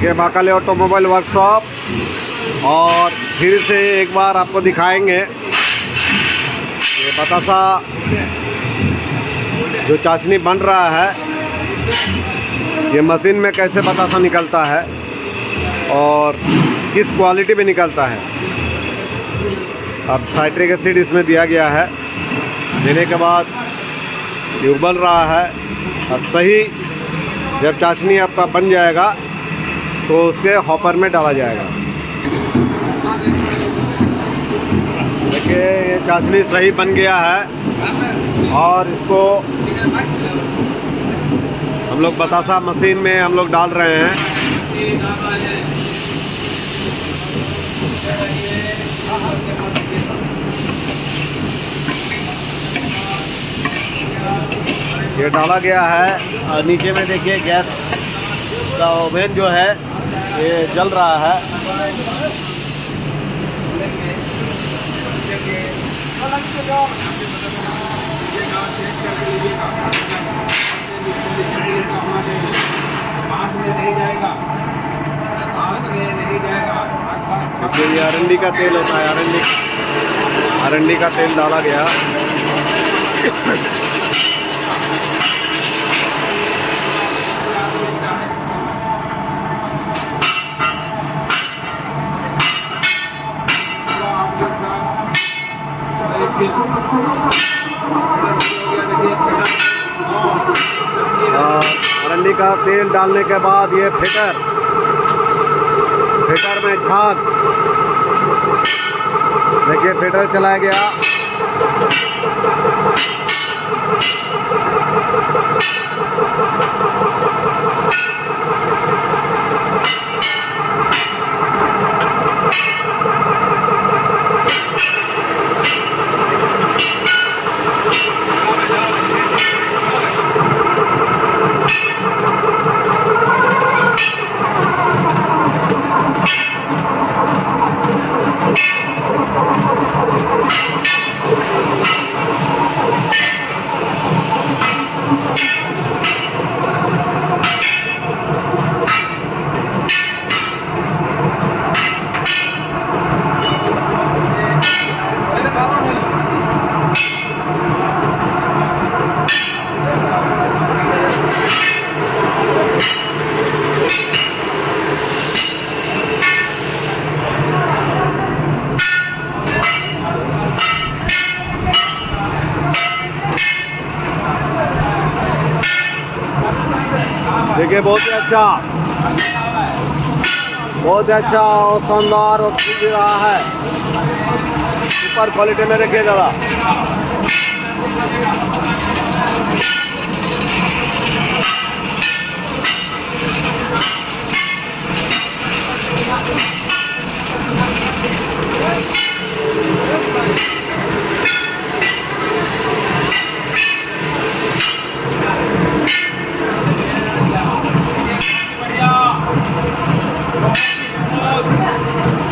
देखिए, Mahakali automobile workshop और फिर से एक बार आपको दिखाएँगे। ये बतासा जो चाशनी बन रहा है, ये मशीन में कैसे बतासा निकलता है और किस क्वालिटी में निकलता है। अब साइट्रिक एसिड इसमें दिया गया है। देने के बाद ये उबल रहा है। और सही जब चाशनी आपका बन जाएगा तो उसके हॉपर में डाला जाएगा। देखिए, ये चाशनी सही बन गया है। और इसको हम लोग बतासा मशीन में हम लोग डाल रहे हैं। ये डाला गया है। और नीचे में देखिए गैस। का ओवन जो है, ये जल रहा है। ये अरंडी का तेल होता है अरंडी अरंडी का तेल डाला गया और अरंडी का तेल डालने के बाद ये फिटर फिटर में झाग। देखिए, फिटर चलाया गया। ハハハハ! बहुत ही अच्छा। बहुत अच्छा और शानदार और खुल रहा है। सुपर क्वालिटी में रखिए जरा।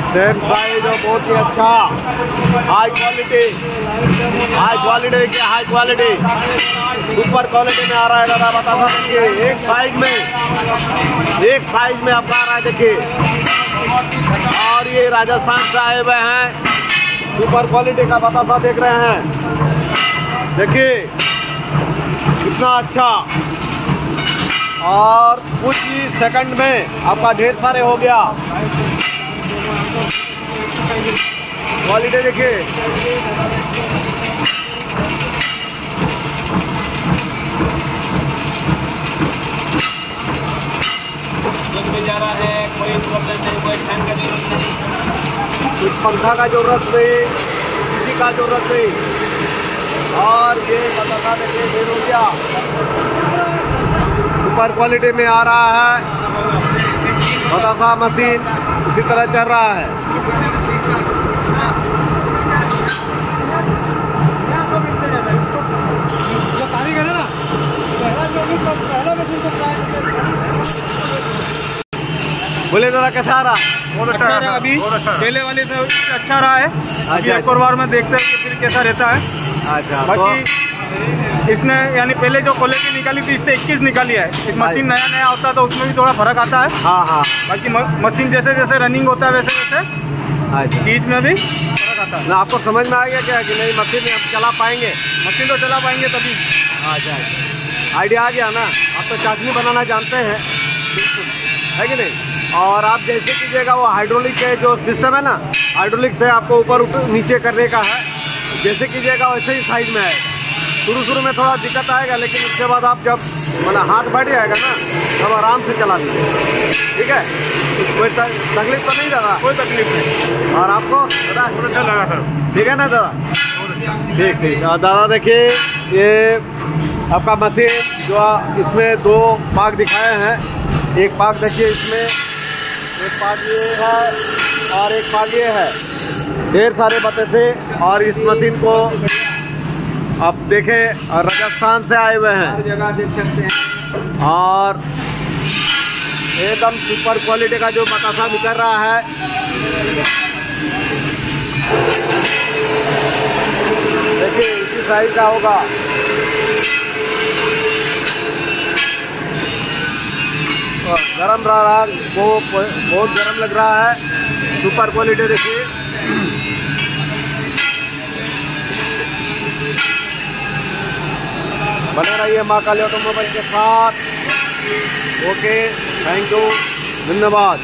और बहुत ही अच्छा। High quality high quality high quality super quality में आ रहा है, दादा, बता देखिए। एक साइज़ में, एक साइज़ में आपका आ रहा है, देखिए। और ये राजस्थान से आए हुए हैं। सुपर क्वालिटी का बतासा देख रहे हैं। देखिए, कितना अच्छा। और कुछ ही सेकंड में आपका ढेर सारे हो गया। क्वालिटी देखिए। जा रहा है कोई कोई का ज़रूरत नहीं कुछ पंखा का ज़रूरत नहीं, किसी का ज़रूरत नहीं। और ये बतासा देखिए ढेर हो गया। सुपर क्वालिटी में आ रहा है। बतासा मशीन इसी तरह चल रहा है। बोले दादा कैसा रहा? बहुत अच्छा रहा अभी। पहले वाले से अच्छा रहा है। अभी अच्छा, एक और बार में देखते हैं फिर कैसा रहता है। अच्छा तो बाकी इसने यानी पहले जो क्वालिटी निकाली थी इससे 21 निकाली है। एक मशीन नया नया होता है तो उसमें भी थोड़ा फ़र्क आता है। हाँ हाँ। बाकी मशीन जैसे जैसे रनिंग होता है वैसे वैसे अच्छा चीज़ में भी फ़र्क आता है। ना आपको समझ में आ गया क्या कि नहीं मशीन में हम चला पाएँगे? मशीन तो चला पाएँगे तभी। अच्छा अच्छा आइडिया आ गया ना? आप तो चाशनी बनाना जानते हैं। बिल्कुल है कि नहीं? और आप जैसे कीजिएगा वो हाइड्रोलिक के जो सिस्टम है ना? हाइड्रोलिक से आपको ऊपर ऊपर नीचे करने का है। जैसे कीजिएगा वैसे ही साइज़ में आएगा। शुरू शुरू में थोड़ा दिक्कत आएगा लेकिन उसके बाद आप जब मतलब हाथ बैठ जाएगा ना तब आराम से चला लीजिए। ठीक है? कोई तकलीफ़ तो नहीं दादा? कोई तकलीफ़ नहीं। और आपको? दादा अच्छा लगा सर। ठीक है ना दादा? ठीक ठीक। और दादा देखिए ये आपका मशीन जो इसमें दो पाक दिखाए हैं। एक पाक देखिए इसमें एक पाक ये है और एक पाक ये है। ढेर सारे बते थे और इस मशीन को आप देखें राजस्थान से आए हुए हैं। जगह देख सकते हैं। और एकदम सुपर क्वालिटी का जो बतासा निकल रहा है। देखिए इसी साइज़ का होगा। और गरम रह रहा वो बहुत गरम लग रहा है। सुपर क्वालिटी देखिए। बने रहिए माँ काली ऑटोमोबाइल के साथ। ओके थैंक यू धन्यवाद।